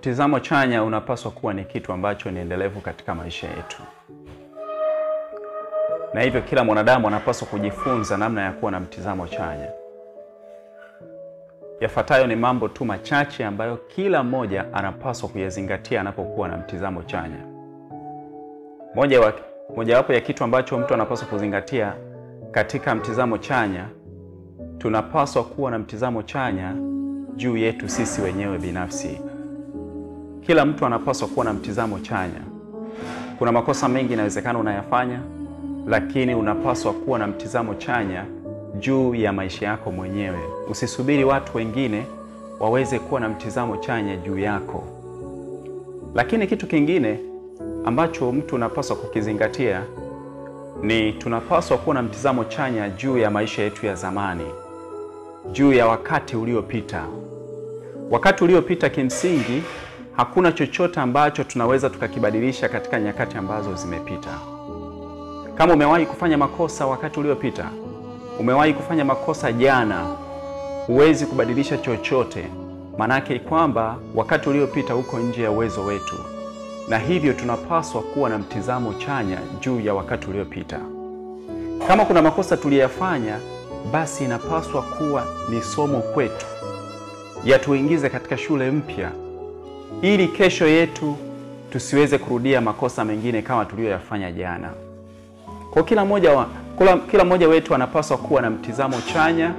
Mtizamo chanya unapaswa kuwa ni kitu ambacho ni endelevu katika maisha yetu, na hivyo kila mwanadamu anapaswa kujifunza namna ya kuwa na mtizamo chanya. Yafuatayo ni mambo tu machache ambayo kila mmoja anapaswa kuyazingatia anapokuwa na mtizamo chanya. Moja wa, mojawapo ya kitu ambacho mtu anapaswa kuzingatia katika mtizamo chanya, tunapaswa kuwa na mtizamo chanya juu yetu sisi wenyewe binafsi. Kila mtu anapaswa kuwa na mtizamo chanya. Kuna makosa mengi inawezekana unayafanya, lakini unapaswa kuwa na mtizamo chanya juu ya maisha yako mwenyewe. Usisubiri watu wengine waweze kuwa na mtizamo chanya juu yako. Lakini kitu kingine ambacho mtu unapaswa kukizingatia ni tunapaswa kuwa na mtizamo chanya juu ya maisha yetu ya zamani, juu ya wakati uliopita. Wakati uliopita, kimsingi hakuna chochote ambacho tunaweza tukakibadilisha katika nyakati ambazo zimepita. Kama umewahi kufanya makosa wakati uliopita, umewahi kufanya makosa jana, huwezi kubadilisha chochote. Maanake kwamba wakati uliopita uko nje ya uwezo wetu, na hivyo tunapaswa kuwa na mtizamo chanya juu ya wakati uliopita. Kama kuna makosa tuliyafanya, basi inapaswa kuwa ni somo kwetu, yatuingize katika shule mpya, ili kesho yetu tusiweze kurudia makosa mengine kama tuliyoyafanya jana. Kwa kila mmoja wa kila, kila mmoja wetu anapaswa kuwa na mtizamo chanya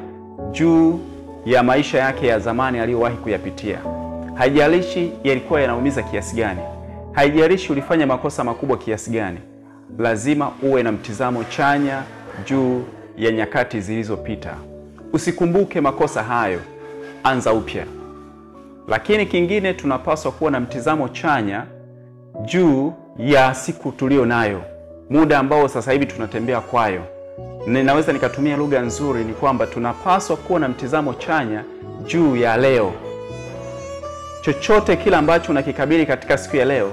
juu ya maisha yake ya zamani aliyowahi kuyapitia. Haijalishi yalikuwa yanaumiza kiasi gani, haijalishi ulifanya makosa makubwa kiasi gani, lazima uwe na mtizamo chanya juu ya nyakati zilizopita. Usikumbuke makosa hayo, anza upya. Lakini kingine, tunapaswa kuwa na mtizamo chanya juu ya siku tulio nayo muda ambao sasa hivi tunatembea kwayo. Ninaweza nikatumia lugha nzuri, ni kwamba tunapaswa kuwa na mtizamo chanya juu ya leo. Chochote kile ambacho unakikabili katika siku ya leo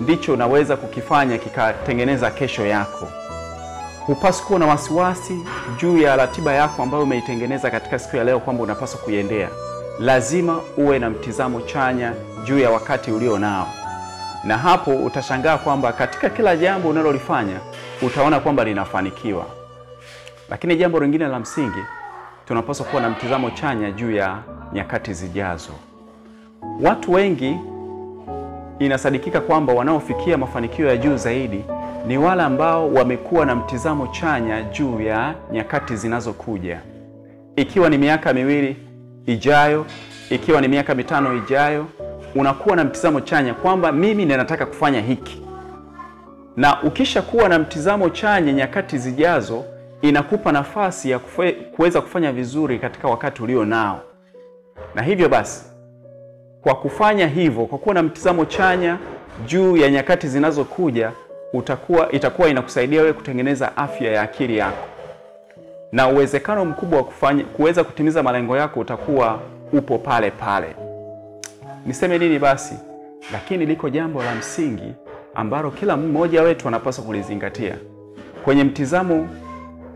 ndicho unaweza kukifanya kikatengeneza kesho yako. Hupaswi kuwa na wasiwasi juu ya ratiba yako ambayo umeitengeneza katika siku ya leo kwamba unapaswa kuiendea. Lazima uwe na mtizamo chanya juu ya wakati ulio nao na hapo utashangaa kwamba katika kila jambo unalolifanya utaona kwamba linafanikiwa. Lakini jambo lingine la msingi, tunapaswa kuwa na mtizamo chanya juu ya nyakati zijazo. Watu wengi inasadikika kwamba wanaofikia mafanikio ya juu zaidi ni wale ambao wamekuwa na mtizamo chanya juu ya nyakati zinazokuja, ikiwa ni miaka miwili ijayo, ikiwa ni miaka mitano ijayo unakuwa na mtizamo chanya kwamba mimi ninataka kufanya hiki, na ukisha kuwa na mtizamo chanya nyakati zijazo, inakupa nafasi ya kuweza kufanya vizuri katika wakati ulio nao. Na hivyo basi, kwa kufanya hivyo, kwa kuwa na mtizamo chanya juu ya nyakati zinazokuja, utakuwa itakuwa inakusaidia wewe kutengeneza afya ya akili yako, na uwezekano mkubwa wa kufanya kuweza kutimiza malengo yako utakuwa upo pale pale. Niseme nini basi? Lakini liko jambo la msingi ambalo kila mmoja wetu anapaswa kulizingatia kwenye mtizamo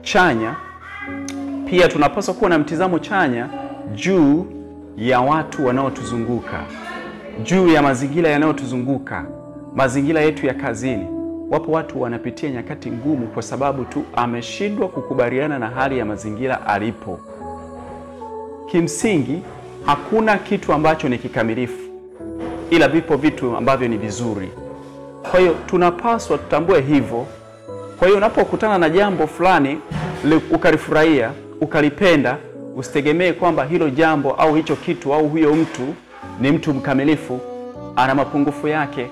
chanya. Pia tunapaswa kuwa na mtizamo chanya juu ya watu wanaotuzunguka, juu ya mazingira yanayotuzunguka, mazingira yetu ya kazini. Wapo watu wanapitia nyakati ngumu kwa sababu tu ameshindwa kukubaliana na hali ya mazingira alipo. Kimsingi hakuna kitu ambacho ni kikamilifu, ila vipo vitu ambavyo ni vizuri. Kwa hiyo tunapaswa tutambue hivyo. Kwa hiyo unapokutana na jambo fulani ukalifurahia, ukalipenda, usitegemee kwamba hilo jambo au hicho kitu au huyo mtu ni mtu mkamilifu, ana mapungufu yake,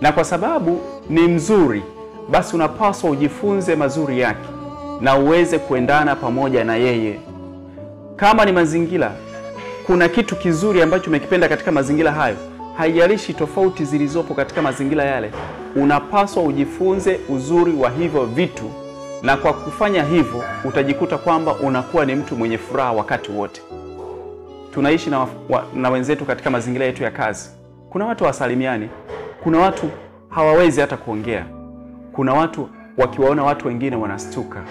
na kwa sababu ni mzuri, basi unapaswa ujifunze mazuri yake na uweze kuendana pamoja na yeye. Kama ni mazingira kuna kitu kizuri ambacho umekipenda katika mazingira hayo, haijalishi tofauti zilizopo katika mazingira yale, unapaswa ujifunze uzuri wa hivyo vitu, na kwa kufanya hivyo utajikuta kwamba unakuwa ni mtu mwenye furaha wakati wote. Tunaishi na, wa, na wenzetu katika mazingira yetu ya kazi. Kuna watu wasalimiani, kuna watu hawawezi hata kuongea, kuna watu wakiwaona watu wengine wanastuka,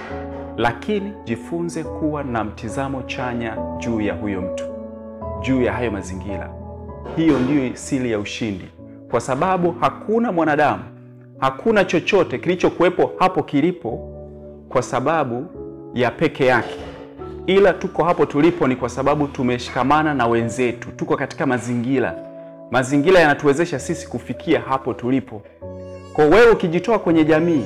lakini jifunze kuwa na mtizamo chanya juu ya huyo mtu juu ya hayo mazingira. Hiyo ndiyo siri ya ushindi, kwa sababu hakuna mwanadamu, hakuna chochote kilichokuwepo hapo kilipo kwa sababu ya peke yake, ila tuko hapo tulipo ni kwa sababu tumeshikamana na wenzetu, tuko katika mazingira. Mazingira yanatuwezesha sisi kufikia hapo tulipo. Kwa wewe ukijitoa kwenye jamii,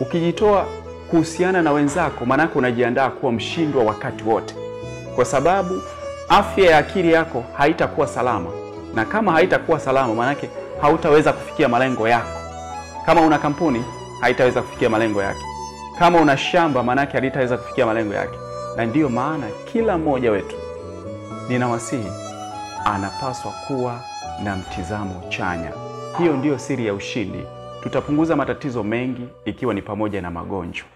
ukijitoa kuhusiana na wenzako, maanake unajiandaa kuwa mshindwa wakati wote, kwa sababu afya ya akili yako haitakuwa salama, na kama haitakuwa salama, maanake hautaweza kufikia malengo yako. Kama una kampuni haitaweza kufikia malengo yake, kama una shamba, maanake halitaweza kufikia malengo yake. Na ndiyo maana kila mmoja wetu, ninawasihi, anapaswa kuwa na mtizamo chanya. Hiyo ndiyo siri ya ushindi. Tutapunguza matatizo mengi, ikiwa ni pamoja na magonjwa.